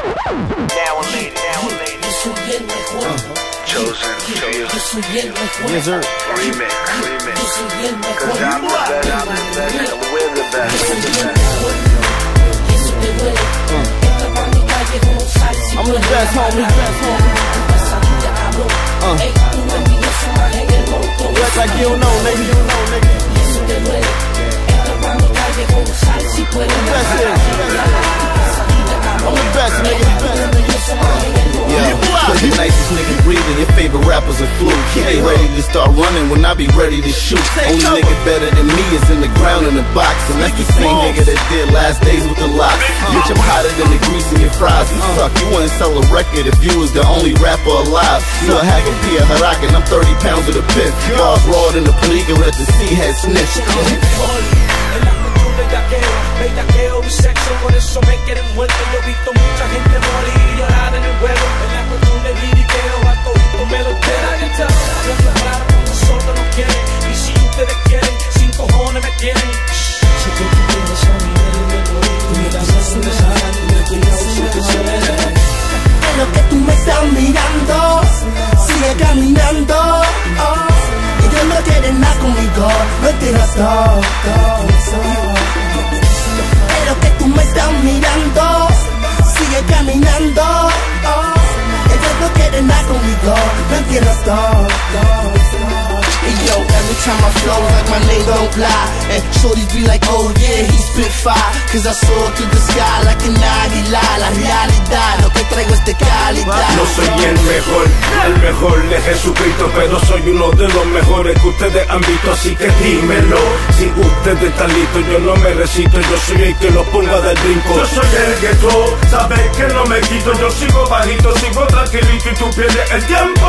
Now a lady, now a lady. Chosen, Yes, sir. i I'm the best, I'm the best, we I'm the best, homie. Uh. You like you know, nigga. You know, nigga. That's it. nigga breathing, your favorite rappers are flu. He ready to start running when I be ready to shoot. Only nigga better than me is in the ground in the box. And that's the same nigga that did last days with the locks. Bitch, I'm hotter than the grease in your fries. You uh. suck, you wouldn't sell a record if you was the only rapper alive. You a hack of Pia Harak and I'm 30 pounds of the pit. Y'all's in the pleager at the sea had snitched. sexo Por eso me quieren muerto Yo he visto mucha gente morir llorar en Pero que tú me estás mirando, sigue caminando. Ellos no quieren nada conmigo, no entiendo. todo yo. Every time I flow, like my name don't lie. And shorties be like, oh yeah, he spit fire. Cause I soar through the sky like an águila. La realidad, lo que traigo es de calidad. No soy el mejor, el mejor de Jesucristo, pero soy uno de los mejores que ustedes han visto, así que dímelo. Si ustedes están listos, yo no me recito, yo soy el que los ponga del rincón. Yo soy el ghetto, sabes que no me quito, yo sigo bajito, sigo tranquilito y tú pierdes el tiempo.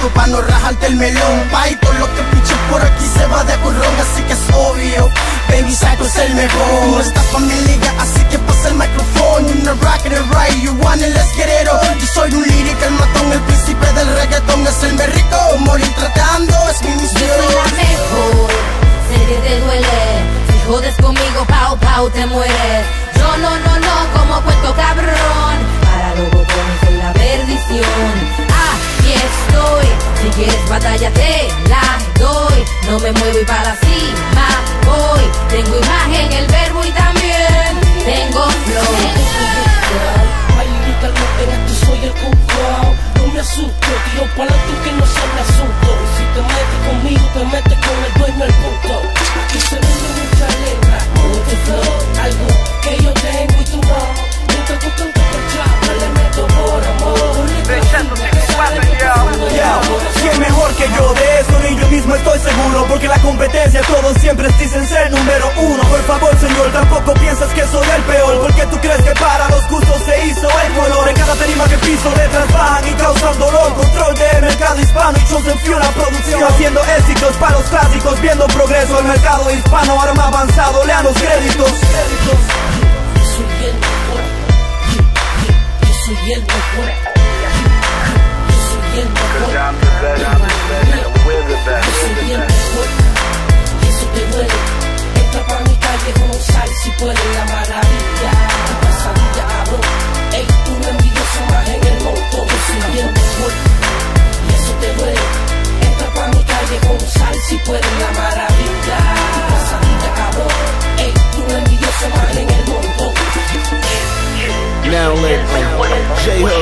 Tu pa' no rajarte el melón Pa' y todo lo que pinche por aquí se va de currón Así que es obvio, Baby Psycho es el mejor No está pa' mi liga, así que pasa el micrófono Una rocket and ride, you want it, let's get it on. Yo soy un lírico, el matón, el príncipe del reggaetón Es el berrito, morir tratando es mi misión Yo soy la mejor, sé que te duele Si jodes conmigo, pau pau te mueres Batalla te la doy, no me muevo y para cima voy. Tengo imagen el verde y yo mismo estoy seguro Porque la competencia todos siempre dicen ser número uno Por favor señor, tampoco piensas que soy el peor Porque tú crees que para los gustos se hizo el color En cada terima que piso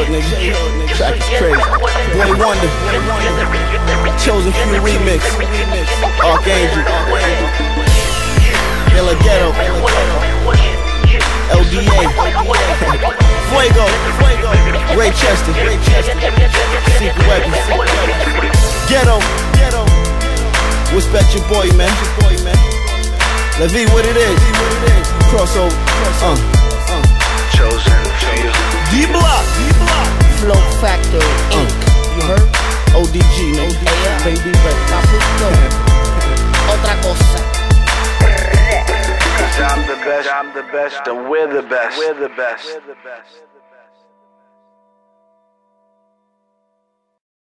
nigga. is crazy. Boy Wonder. Chosen Few Remix. Arcangel. Illa Ghetto. LDA. Fuego. Reychesta. Secret Weapons. Ghetto. Ghetto. Respect your boy, man. Levy, what it is. Crossover. Uh. we're the best, and we're the best. We're the best.